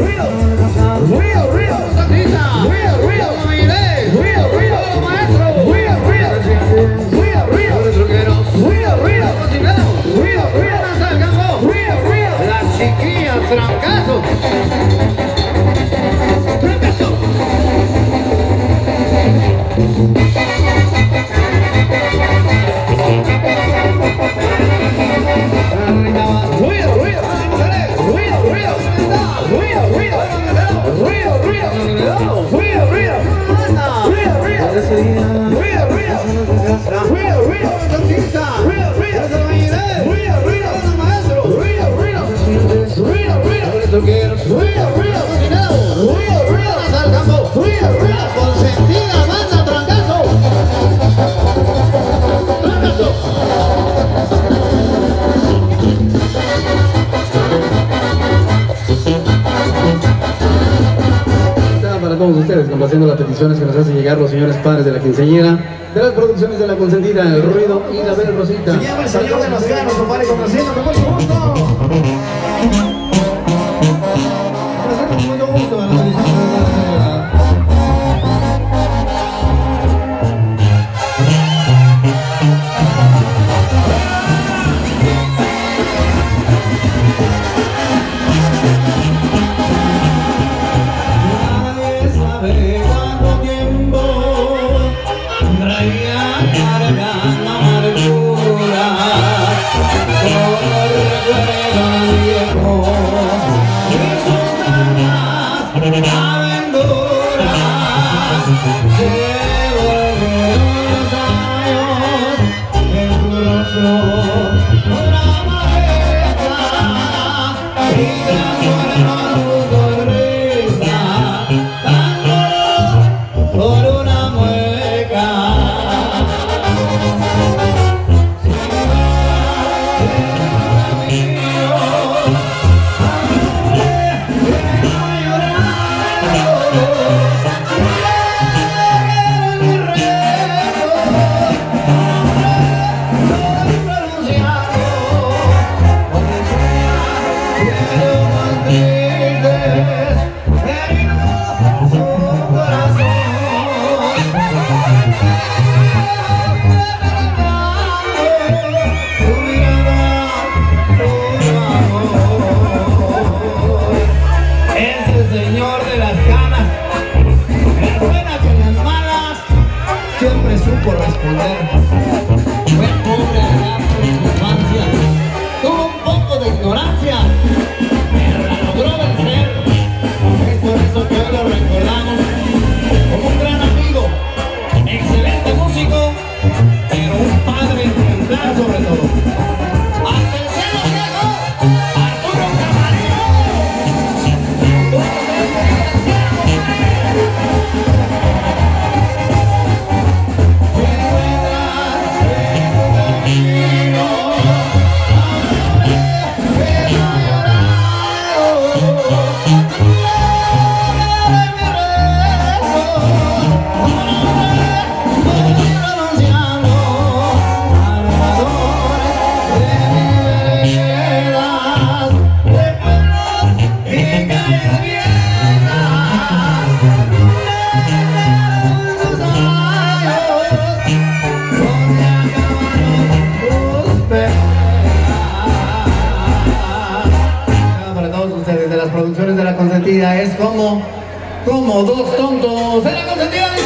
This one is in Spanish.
real. la consentida, el ruido y la bel rosita. Se llama el señor de los ganos, compadre, complaciendo con mucho gusto. todos. ¡Era consentida!